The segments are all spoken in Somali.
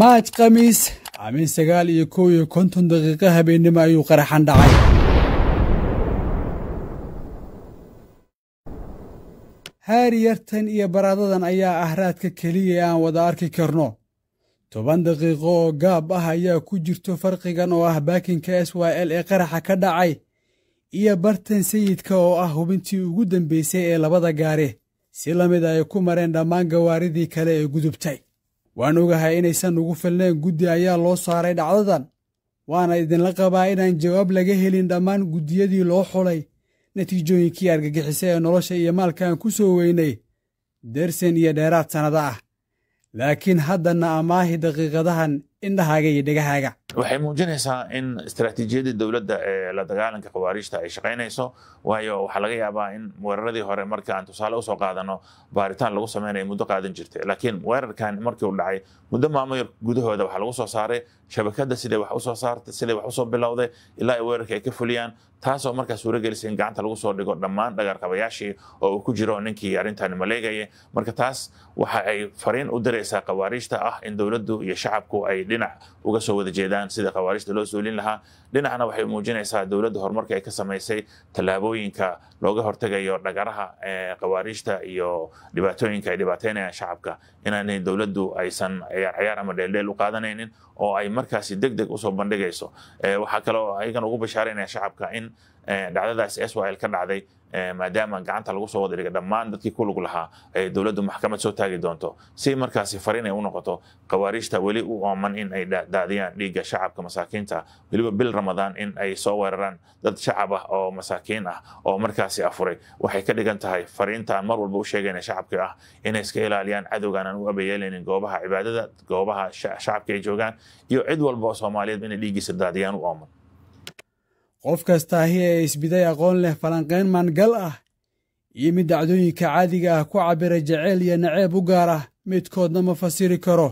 maaj khamiis aamin sagaal iyo kow iyo konton daqiiqo habeennimo ayuu qaraxan dhacay. Haari yartan iyo baraadadan ayaa ah raadka keliya ee aan wada arki karno. Toban daqiiqo oo gaab ah ayaa ku jirto farqigan oo ah baakinka s y l ee qaraxa ka dhacay iyo bartan sayidka oo ah hubintii ugu dambaysay ee labada gaari si la mid ay ku mareen dhammaan gawaaridii kale ee gudubtay waan ogahay inaysan ugu filnayn guddi ayaa loo saaray dhacdadan. Waana idinla qabaa inaan jawaab laga helin dhammaan guddiyadii loo xulay natiijooyinkii argagixisa ee nolosha iyo maalkaan ku soo weynay dersen iyo dheeraad sannado ah. Laakiin haddana amaahi daqiiqadahan indhahaaga iyo dhegahaaga waxay muujinaysaa in istaraatiijiyadii dowladda ee la dagaalanka khawaariijta ay shaqaynayso waayo waxaa laga yaabaa in weeraradii hore marka aan tusaale u soo qaadano baaritaan lagu sameynaya muddo qaadan jirtay. Laakiin weerarkan markii uu dhacay muddo maamul gudahooda waxaa lagu soo saaray shabakadda siday wax u soo saartay siday wax u soo bilowday ilaa ay weerarka ay ka fuliyaan taasoo markaa suuragelisay in gacanta lagu soo dhigo dhammaan dhagarqabayaashii oo uu ku jiro ninkii arrintan maleegaya marka taas waxa ay fariin u diraysaa khawaariijta ah in dowladdu iyo shacabku ay dhinac uga soo wada jeedaan sida khawaariijta loo suulin lahaa. Dhinacna waxay muujinaysaa dowladda horumarka ay ka samaysay tallaabooyinka looga hortegayo dhagaraha khawaariijta iyo dhibaatooyinka ay dhibaateynayaan shacabka. Inaanay dowladdu aysan ciyaar ciyaar ama dheeldheel u qaadanaynin oo ay markaasi deg deg u soo bandhigayso. Waxaa kaloo ayagan ugu bashaaraynaya shacabka in dhacdadaas s l ka dhacday maadaama gacanta lagu soo wada dhiga dhammaan dadkii ku lug lahaa ay dowladdu maxkamad soo taagi doonto. Si markaasi fariin ay u noqoto khawaariijta weli u ooman in ay daadiyaan dhiigga shacabka masaakiinta. Weliba bil ramadaan in ay soo weeraraan dad shacab ah oo masaakiin ah oo markaasi afuray. Waxay ka dhigan tahay fariintaan mar walba u sheegayna shacabka ah inay iska ilaaliyaan cadowgan u abayeelaynin goobaha cibaadada goobaha shacabka ay joogaan iyo cid walba oo soomaaliyeed inay dhiiggiisa daadiyaan u ooman qof kastaahi ee isbiday aqoon leh falanqayn maangal ah iyo mid dacdooyinka caadiga ah ku cabbira jaceyl iyo naceeb u gaar ah midkoodna ma fasiri karo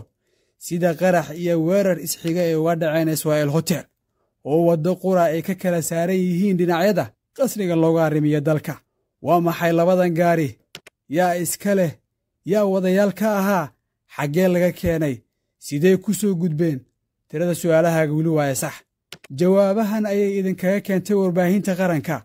sida qarax iyo weerar isxiga ee uga dhaceen israa'el hotel oo waddo qura ay ka kala saaran yihiin dhinacyada qasriga looga arrimiyo dalka. Waa maxay labadan gaari? Yaa iska leh yaa wadayaal ka ahaa xaggee laga keenay? Sidee ku soo gudbeen? Tirada su'aalahaaga weli waaye sax jawaabahan ayay idinkaga keentay warbaahinta qaranka.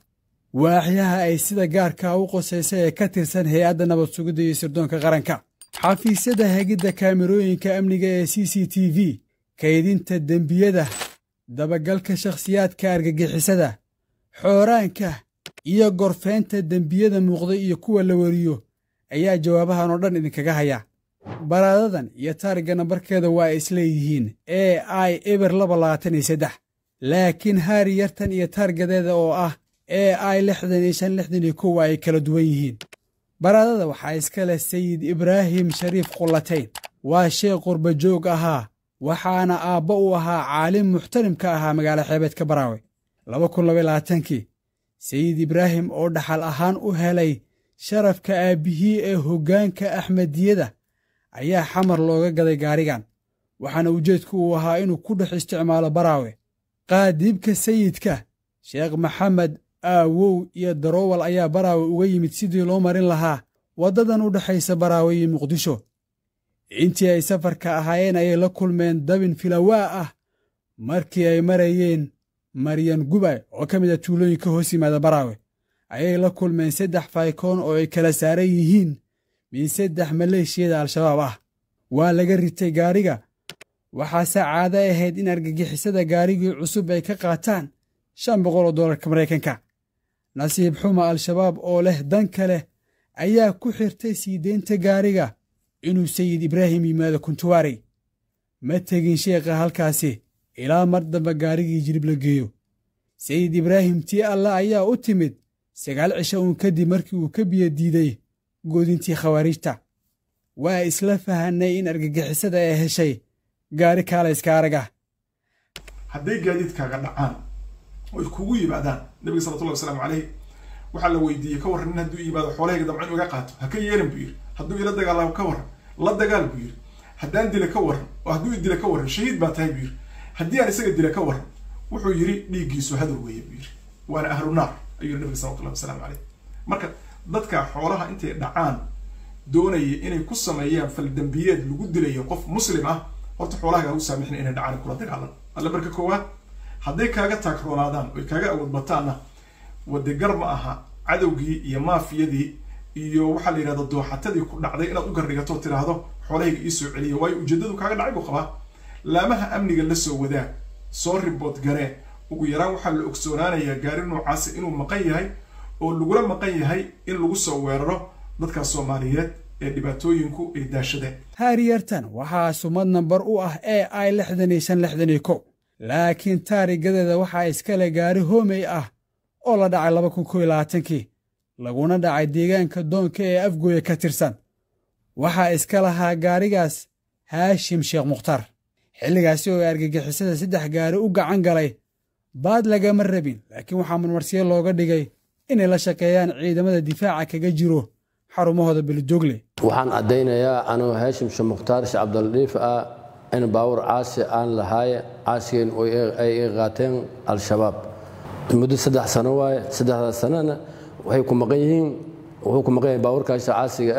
Waaxyaha ay sida gaarkaa u qosaysa ee ka tirsan hay'adda nabad sugidda iyo sirdoonka qaranka. Xafiisyada hegidda kaamirooyinka amniga ee c c t v kaydinta dembiyada dabagalka shakhsiyaadka argagixisada xooraanka iyo gorfeynta dembiyada muuqda iyo kuwa la weriyo ayaa jawaabahan oo dhan idinkaga haya. Baraadadan iyo taarigga nambarkeeda waa ay isleeyihiin e i eber laba labaatan iyo saddex laakiin haari yartan iyo taargadeeda oo ah e i lixdan iyo shan lixdan iyo kow ay kala duwan yihiin. Baraadada waxaa iska leh sayid ibraahim shariif qullatayn waa sheekh qurba joog ahaa waxaana aabba u ahaa caalim muxtarimka ahaa magaalo xeebeedka baraawe. Labaatankii sayid ibraahim oo dhaxal ahaan u helay sharafka aabbihii ee hoggaanka axmediyada ayaa xamar looga gaday gaarigan waxaana ujeedku uu ahaa inuu ku dhex isticmaalo baraawe qaadiibka sayidka sheekh maxamed aawow iyo daroowal ayaa baraawe uga yimid sidii loo marin lahaa waddadan u dhexaysa baraawe iyo muqdisho. Intii ay safarka ahaayeen ayay la kulmeen dabin filawaa ah markii ay marayeen maryan gubay oo ka mid a tuulooyinka hoos yimaada baraawe. Ayay la kulmeen saddex faykoon oo ay kala saaran yihiin min saddex maleeshiyada al-shabaab ah. Waa laga ritay gaariga waxaase caado ahayd in argagixisada gaarigii cusub ay ka qaataan shan boqol oo dollarka maraykanka. Nasiib xuma al-shabaab oo leh dan kale ayaa ku xirtay sii deynta gaariga inuu sayid ibraahim yimaado kuntuwaarey ma tegin sheekha halkaasi ilaa mar dambe gaarigii jilib la geeyo. Sayid ibraahim tii alla ayaa u timid sagaal cisho uun kadib markii uu ka biyo diiday goodintii khawaariijta waa isla fahanay in argagixisada ay heshay gaari kaalayska araga hadday gaadiidkaaga dhacaan oo ay kugu yimaadaan nabiga salawatullah wasalaamu caleyh waxaa la weydiiyey ka warran nin hadduu yimaado xoolahayga damco inu iga qaato ha ka yeelin buu yidhi. Hadduu ila dagaalamo ka warran la dagaal buu yidhi. Haddaan dila ka warran oo hadduu i dila ka warran shahiid baa tahay buu yidhi. Haddii aan isaga dila ka warran wuxuu yidhi dhiiggiisu hadur weeye buu yidhi. Waana ahlu naar ayuu yidhi nabiga salawatullah wasalaamu caleyh marka dadka xoolaha intay dhacaan doonaya inay ku sameeyaan faldambiyeed lagu dilayo qof muslim ah horta xoolahaaga u saamixin inay dhacaan kula dagaalan. Alle marka koowaad hadday kaaga taagroonaadaan oy kaaga awood bataanna wadegar ma aha cadowgii iyo maafiyadii iyo waxaa la yidhahda dooxatadii ku dhacday inaad u gardhigato tiraahdo xoolahayga ii soo celiya waayo ujeedadu kaaga dhacay buu qabaa. Laamaha amniga la soo wadaag soo ribood garee ugu yaraan waxaa la ogsoonaanayaa gaari noocaasi inuu maqan yahay oo lagula maqan yahay in lagu soo weeraro dadkaas soomaaliyeed ee dhibaatooyinku ay daashadeen. Haariyartan waxaa sumad nambar u ah e i lixdan iyo shan lixdan iyo kow. Laakiin taarigadeeda waxaa iskale gaari hoomey ah oo la dhacay laba kun labaatankii laguna dhacay deegaanka doonka ee afgooya ka tirsan. Waxaa iska lahaa gaarigaas haashim sheekh mukhtaar xilligaasi oo argagixisada saddex gaari u gacan galay baad lagama rabin laakiin waxaa marmarsiyo looga dhigay inay la shaqeeyaan ciidamada difaaca kaga jiro xarumahooda belidogle waxaan caddaynayaa anuu haashim sheekh mukhtaar sheekh cabdiladiif ah in baawur caasi aan lahaaye caasigeyn ay iga qaateen al-shabaab. Muddo saddex sano waaye saddexdaas sanona waxay ku maqan yihiin wuxuu ku maqan yahay baawurkaasi caasiga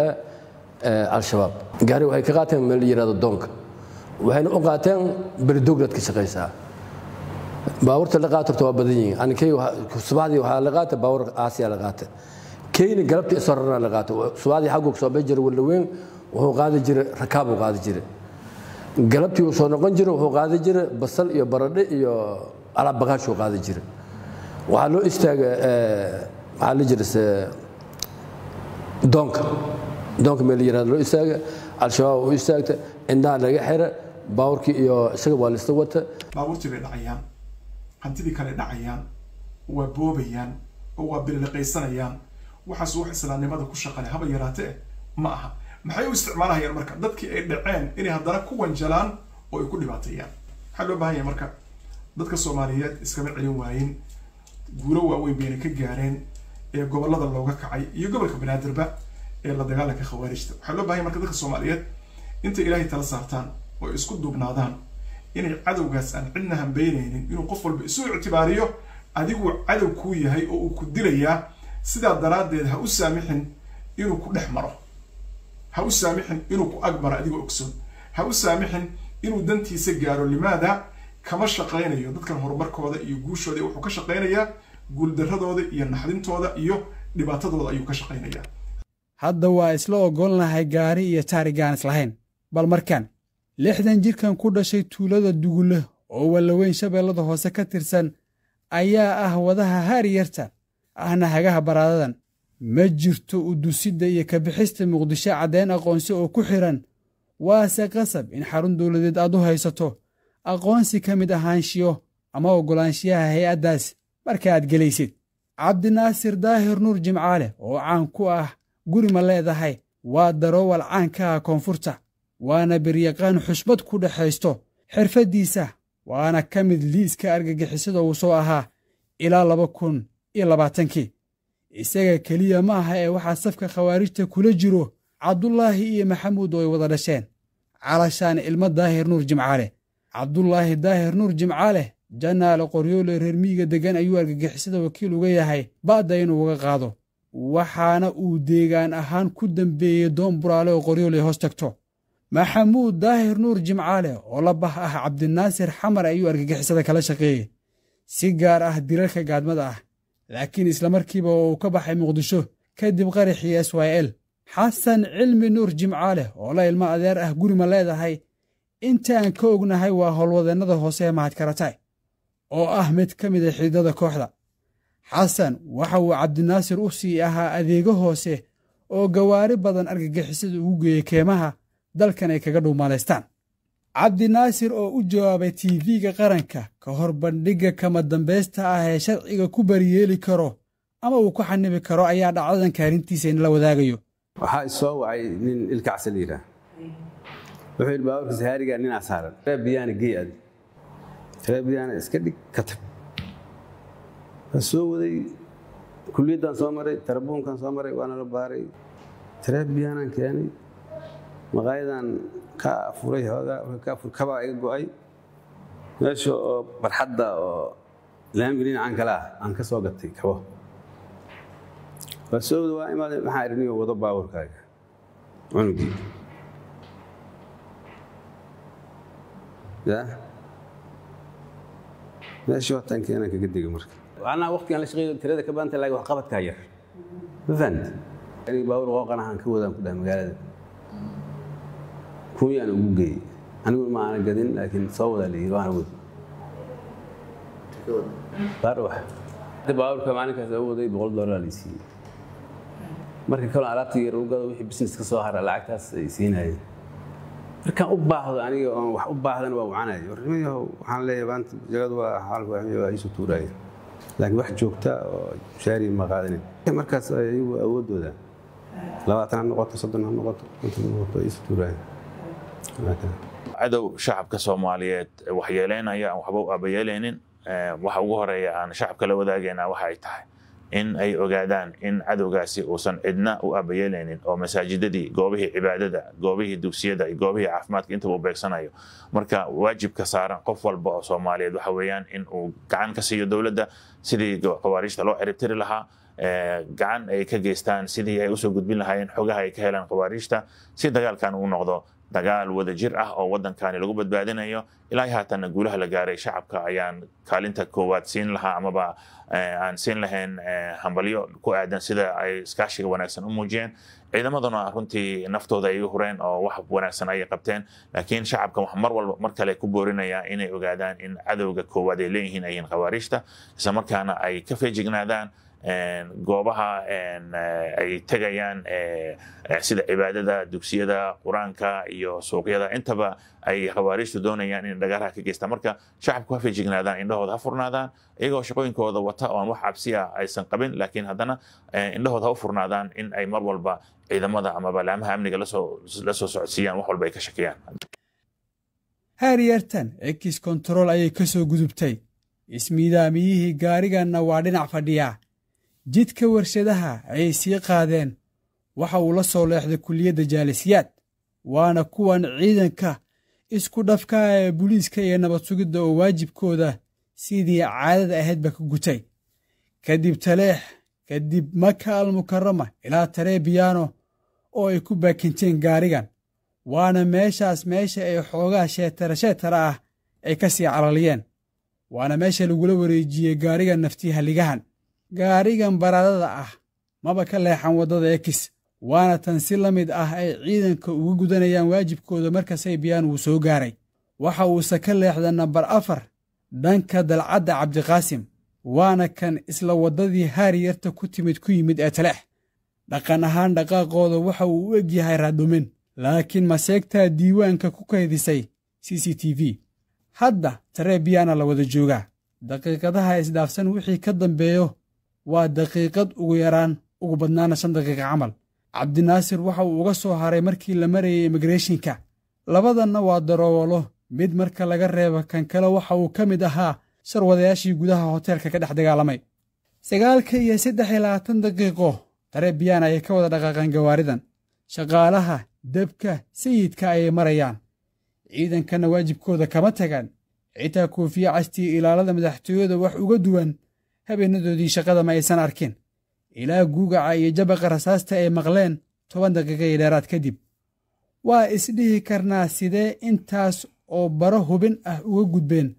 ah al-shabaab. Gaari waxay ka qaateen meel yidhahdo doonka waxayna u qaateen belidoglad ka shaqaysaa baabuurta la qaatarto waa badan yihiin. Anikay subaxdii waxaa la qaata baawur caasiya la qaata keyni galabta isararna la qaata subaxdii xaggu soo bixi jiray walaweyn wuxuu qaadi jiray rakaab uu qaadi jiray. Galabtii uu soo noqon jiray wuxuu qaadi jiray basal iyo baradhe iyo alaab baqaash uu qaadi jiray. Waxaa loo istaaga waxaa la jira doonka. Doonka meel yiraahdo loo istaaga al-shabaab u istaagta indhaha laga xira baawurkii iyo isaga waa lista wata baabuurtii bay dhacayaan hantidii kale dhacayaan waa boobayaan oo waa biliqaysanayaan waxaas wax islaamnimada ku shaqale haba yaraatee ma aha. Maxay u isticmaalahayaan marka? Dadkii ay dhaceen inay haddana ku wanjalaan oo ay ku dhibaateeyaan waxaa loo baahan yahay marka dadka soomaaliyeed iskama celin waayin guulo waaweyn bayna ka gaareen ee gobollada looga kacay iyo gobolka banaadirba ee la dagaalanka khawaarijta. Waxaa loo baahan yahay marka dadka soomaaliyeed intay ilaahay tala saartaan oo isku duubnaadaan inay cadowgaas aan cidna hambeynaynin inuu qof walba isu ictibaariyo adigu cadow kuu yahay oo uu ku dilayaa sidaa daraaddeed ha u saamixin inuu ku dhex maro. Ha u saamixin inuu ku ag maro adigoo ogsoon. Ha u saamixin inuu dantiisa gaaro limaada? Kama shaqaynayo. Dadkan horumarkooda iyo guushooda wuxuu ka shaqaynayaa guuldaradooda iyo naxdintooda iyo dhibaatadooda ayuu ka shaqaynayaa. Hadda waa isla ogolnahay gaari iyo taarigaan islahayn bal markaan lixdan jirkan ku dhashay tuulada dugulle oo wallaweyn shabeellada hoose ka tirsan ayaa ah wadaha haariyarta ahna hagaha baraadadan. Ma jirto udusidda iyo kabixista muqdisho caddayn aqoonsi oo ku xidhan waase qasab in xarun dowladeed aad u haysato. Aqoonsi ka mid ahaanshiyo ama oggolaanshiyaha hay'addaas marka aad gelaysid. Cabdinaasir daahir nuur jimcaale oo caan ku ah guri ma leedahay waa daroowal caanka ah koonfurta waana beryaqaan xusbad ku dhexaysto xirfaddiisa waana ka mid liiska argagixisada uu soo ahaa ilaa laba kun iyo labaatankii. Isaga keliya ma aha ee waxaa safka khawaarijta kula jiro cabdulaahi iyo maxamuud oo ay wada dhasheen. Calashaan ilmo daahir nuur jimcaale. Cabdulaahi daahir nuur jimcaale janaale qoryoole reer miyiga deggan ayuu argagixisada wakiil uga yahay ba'da inuu uga qaado. Waxaana uu deegaan ahaan ku dambeeyey doon buraale oo qoryoole hoos tagto. Maxamuud daahir nuur jimcaale oo la bah ah cabdinaasir xamar ayuu argagixisada kala shaqeeyey. Si gaar ah dirarka gaadmada ah laakiin islamarkiiba oo uu ka baxay muqdisho kadib qaraxii s y l. Xasan cilmi nuur jimcaale oo la ilmo adeer ah guri ma leedahay. Intaan ka ognahay waa howlwadeennada hoose ee mahadkaratay oo ah mid ka mid a xididada kooxda. Xasan waxa uu cabdinaasir u sii ahaa adeego hoose oo gawaari badan argagixisada ugu geeyey keemaha dalkan ay kaga dhuumaalaystaan cabdinaasir oo u jawaabay tv-ga qaranka ka hor bandhigga kama dambaysta ah ee sharciga ku bariyeeli karo ama uu ku xanibi karo ayaa dhacdadan kaarintiisa in la wadaagayo. Waxaa isoo wacay nin ilkacsa la yidhaah wuxuu yidhi baaburka sahaarigaa ninaa saaran reer biyaana gey adi biyaana iska dhig ka tag. Waa soo waday kulliyaddaan soo maray tarabuunkaan soo maray waana la baaray. Biyaanaan keenay maqaayadan ka afuray hoogaa ka afur kabaa iga go'ay. Meesha oo barxadda oo laami dhinacan kale ah aan ka soo gatay kabo. Waa soo wada waa imaaday maxaa irniyo wado baaburkaaga. Cunugii ya? Meeshii inaan kaga dego marka. Anaa waqtigaan la shaqeeyo tirada ka baanta laakiin wax yar. Ma fahamti baawur qooqan ahaan ka wadaan ku dhaha magaalada kunyaan ugu geeyey anigu ma aana gadin laakiin soo wadaa la yiri waana wad baar wax. Baawurka maalinkaas u waday boqol doolar la siiyey. Marka kaloo alaabta yar u gado wixii business ka soo hara lacagtaas ay siinayeen. Markaan u baahdo aniga oon wax u baahdana waa wacanayo warnimayahow waxaan leeyahay maanta jagadu waa xaalku waa iisu tuuraya laakiin wax joogta oo shaari ma qaadanin markaas ayagu awooddooda labaatan ha noqoto soddon ha noqoto konton ha noqoto iisu tuuraya cadow shacabka soomaaliyeed waxyeeleynaya aan waxba u aabayeeleynin waxa ugu horreeya aan shacabka la wadaagayna waxa ay tahay in ay ogaadaan in cadowgaasi uusan cidna u aabayeeleynin oo masaajidadii goobihii cibaadada goobihii dugsiyada goobihii caafimaadka intaba u beegsanayo. Marka waajibka saaran qof walba oo soomaaliyeed waxa weeyaan in uu gacan ka siiyo dowladda sidii khawaariijta loo ciribtiri lahaa gacan ay ka geystaan sidii ay u soo gudbin lahaayeen xogaha ay ka helaan khawaariijta si dagaalkan uu noqdo dagaal wada jir ah oo waddankani lagu badbaadinayo. Ilaa haatanna guulaha la gaaray shacabka ayaan kaalinta koowaad siin lahaa amaba aan siin lahayn hambalyo ku aadan sida ay iskaashiga wanaagsan u muujiyeen. Ciidamaduna runtii naftooda ay hureen oo wax wanaagsan ayay qabteen. Laakiin shacabka wax mar walba mar kale ku boorinaya inay ogaadaan in cadowga koowaad ay leeyihiin ay yihiin khawaariijta. Isla markaana ay ka feejignaadaan goobaha ay tegayaan sida cibaadada dugsiyada qur'aanka iyo suuqyada. Intaba ay khawaariijtu doonayaan in dhagaaraha ka geystaan marka shacabku ha feejignaadaan indhahooda ha furnaadaan iyagoo shaqooyinkooda wata oo aan wax cabsiya aysan qabin laakiin haddana indhahooda ha u furnaadaan in ay mar walba ciidamada ama balaamaha amniga la soo socodsiiyaan wax walba ay ka shakiyaan haryartan ekis kontarool ayay ka soo gudubtay. Ismiidaamiyihii gaariganna waa dhinac fadhiyaa jidka warshadaha ayay sii qaadeen. Waxa uu la soo leexday kulliyadda jaalisiyaad waana kuwan ciidanka isku dhafka ee buliiska iyo nabad sugidda oo waajibkooda sidii caadada ahaydba ka gutay. Kadib taleex kadib maka almukarama ilaa taree biyaano oo ay ku baakinteen gaarigan waana meeshaas meesha ay xoogaa sheetara sheetara ah ay ka sii calaliyeen. Waana meesha lagula wareejiyey gaarigan naftii halligahan gaarigan baradada ah. Maba ka leexan waddada ekis waana tan si la mid ah ay ciidanka uga gudanayaan waajibkooda markasay biyaan uu soo gaaray. Waxa uuse ka leexda nambar afar dhanka dalcadda cabdiqaasim waana kan isla waddadii haariyarta ku timid ku yimid ee taleex dhaqan ahaan dhaqaaqooda waxa uu u eg yahay raadhumin laakiin maseegtaa diiwaanka ku kaydisay c c t v. Hadda taree biyaana la wada joogaa. Daqiiqadaha isdhaafsan wixii ka dambeeyo waa daqiiqad ugu yaraan ugu badnaana shan daqiiqa camal. Cabdinaasir waxa uu uga soo haray markii la marayay imigreshinka labadanna waa daroowalo mid marka laga reebo kan kale waxa uu ka mid ahaa sharwadayaashii gudaha hoteelka ka dhex dagaalamay. Sagaalka iyo saddex iyo labaatan daqiiqo taree biyaan ayay ka wada dhaqaaqeen gawaaridan. Shaqaalaha debka sayidka ayay marayaan. Ciidankana waajibkooda kama tagaan. Xitaa koofiye castii ilaalada madaxtooyada wax uga duwan habeenadoodii shaqada ma aysan arkin. Ilaa guugaca iyo jabaqa rasaasta ay maqleen toban daqiiqa iyo dheeraad kadib waa isdhihi karnaa sidee intaas oo baro hubin ah uga gudbeen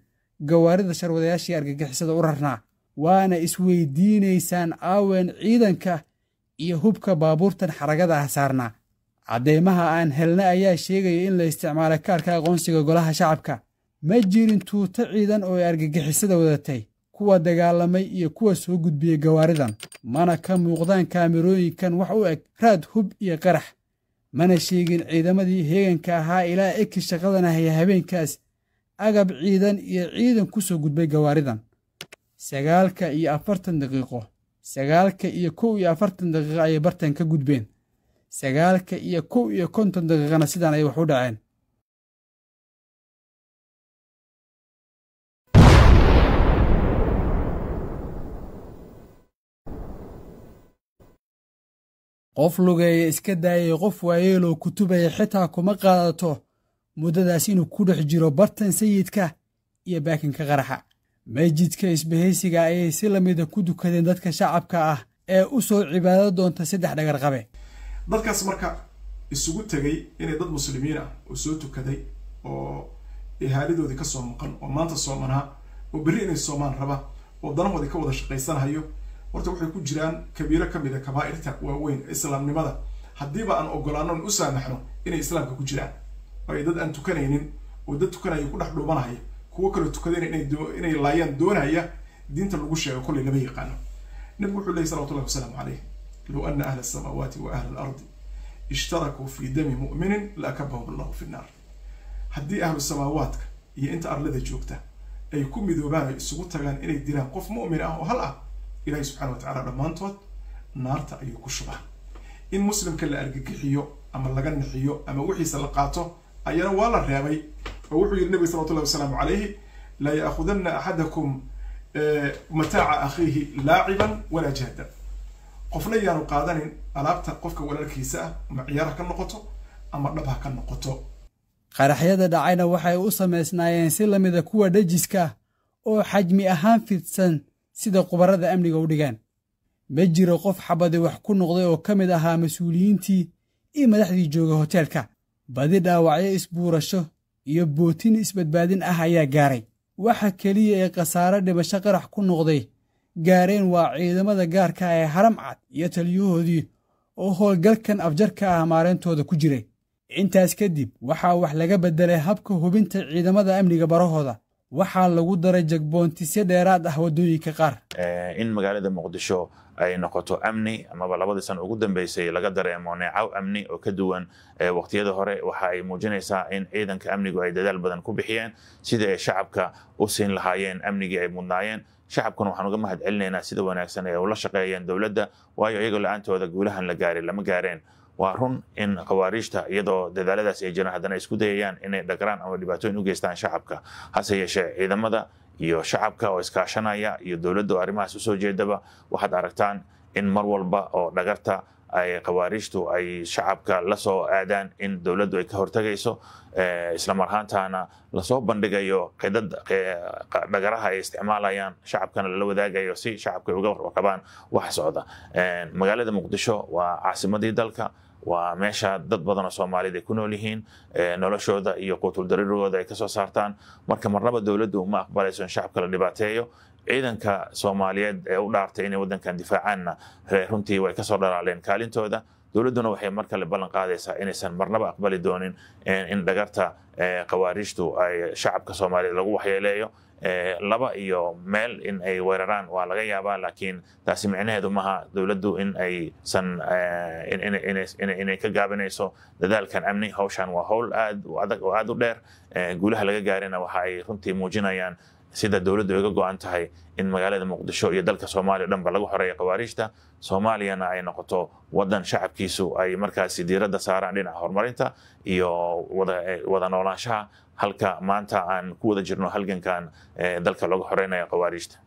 gawaarida sharwadayaashii argagixisada u rarnaa? Waana isweydiinaysaan aawen ciidanka iyo hubka baabuurtan xaragada ah saarnaa. Cadeymaha aan helna ayaa sheegaya in la isticmaalay kaarka aqoonsiga golaha shacabka. Ma jirin tuuto ciidan oo ay argagixisada wadatay kuwa dagaalamay iyo kuwa soo gudbiyey gawaaridan mana ka muuqdaan kaamirooyinkan wax u eg raad hub iyo qarax. Mana sheegin ciidamadii heeganka ahaa ilaa eki shaqadana haya habeenkaas agab ciidan iyo ciidan ku soo gudbay gawaaridan. Sagaalka iyo afartan daqiiqo sagaalka iyo kow iyo afartan daqiiqo ayay bartan ka gudbeen. Sagaalka iyo kow iyo konton daqiiqana sidaan ay wax u dhaceen qof lugeeya iska daayay qof waayeeloo kutubaya xitaa kuma qaadato muddadaas inuu ku dhex jiro bartan sayidka iyo baakinka qaraxa. Masjidka isbahaysiga ayay si lamida ku dukadeen dadka shacabka ah ee u soo cibaado doonta saddex dhagarqabe dadkaas marka isugu tegay inay dad muslimiin ah oo soo tukaday oo ee haalidoodii ka soo maqan oo maanta soomanaa oo berri inay soomaan raba oo danahoodii ka wada shaqaysanahayo horta waxay ku jiraan kabiiro ka mid a kabaa'irta waaweyn islaamnimada. Haddiiba aan ogolaano on u saamaxno inay islaamka ku jiraan. Waayo dad aan tukanaynin oo dad tukanaya ku dhex dhuumanaya kuwo kaloo tukadayna inay laayaan doonaya diinta lagu sheego kollay lama yaqaano. Nabigu wuxuu leeyay salawatullahi wasalaamu calayh low ana ahla asamaawaati wa ahla alardi ishtarakuu fi dami mu'minin laakabahum allahu fi nnaar haddii ahlu samaawaadka iyo inta arlada joogta ay ku midoobaan ay isugu tagaan inay dilaan qof mu'min ah oo hal ah ilahi subxana wa tacala dhammaantood naarta ayuu ku shubaa. In muslimka la argagixiyo ama laga nixiyo ama wixiisa la qaato ayana waa la reebay oo wuxuu yidhi nabiga salawatullahi wasalaamu calayhi la ya'khudanna axadakum mataaca akhiihi laaciban walaa jahdan qofna yaanu qaadanin alaabta qofka walaalkiisa ah ama ciyaar ka noqoto ama dhab ha ka noqoto. Qaraxyada dhacayna waxay u samaysnaayeen si la mida kuwa dhajiska oo xajmi ahaan fidsan sida khubarada amniga u dhigaan. Ma jiro qof xabadi wax ku noqday oo ka mid ahaa mas'uuliyiintii iyo madaxdii jooga hoteelka. Badi dhaawacyo isbuurasho iyo bootin isbadbaadin ah ayaa gaaray. Waxa keliya ee khasaare dhimasho qarax ku noqday gaareen waa ciidamada gaarka ee haram cad iyo taliyahoodii oo howlgalkan afjarka ah maarayntooda ku jiray. Intaas kadib waxaa wax laga beddelay habka hubinta ciidamada amniga barahooda waxaa lagu daray jagboontisyo dheeraad ah waddooyinka qaar. In magaalada muqdisho ay noqoto amni amaba labadii sano ugu dambeysay laga dareemo neecaw amni oo ka duwan waqtiyada hore waxa ay muujinaysaa in ciidanka amnigu ay dadaal badan ku bixiyeen sidii ay shacabka u siin lahaayeen amnigii ay mudnaayeen. Shacabkuna waxaan uga mahad celinaynaa sida wanaagsan ee ula shaqeeyeen dowladda waayo iyagoo la'aantooda guulahan la gaarin lama gaareen waa run in khawaariijta iyadoo dadaaladaas ay jiraan haddana isku dayayaan inay dhagraan ama dhibaatooyin u geystaan shacabka. Hase yeeshee ciidamada iyo shacabka oo iskaashanaya iyo dowladda arrimahaas u soo jeedaba waxaad aragtaan in mar walba oo dhagarta ay khawaariijtu ay shacabka la aadaan in dowladdu ay ka hortagayso islamar ahaantaana la soo bandhigayo qidad dhagaraha ay isticmaalayaan shacabkana lala wadaagayo si shacabka ay uga warqabaan wax socda. Magaalada muqdisho waa caasimadii dalka waa meesha dad badan oo soomaaliyed ay ku nool yihiin noloshooda iyo quutuldaririgooda ay ka soo saartaan marka marnaba dowladdu ma aqbalayso in shacabka la dhibaateeyo ciidanka soomaaliyeed ee u dhaartay inay waddankan difaacaanna runtii way ka soo dhalaaleen kaalintooda dowladduna waxay mar kale ballan qaadaysaa inaysan marnaba aqbali doonin in dhagarta khawaariijtu ay shacabka soomaaliyeed lagu waxyeeleeyo laba iyo meel in ay weeraraan. Waa laga yaabaa laakiin taasi micnaheedu maha dowladdu in aysan inay ka gaabinayso dadaalkan amni. Hawshan waa howl aad u adag oo aad u dheer. Guulaha laga gaarina waxa ay runtii muujinayaan sida dowladdu ay ga go-an tahay in magaalada muqdisho iyo dalka soomaaliya o dhan ba lagu xoreeya khawaariijta soomaaliyana ay noqoto waddan shacabkiisu ay markaasi diiradda saaraan dhinaca horumarinta iyo wada noolaanshaha. Halka maanta aan ku wada jirno halgankan dalka looga xoreynayo khawaariijta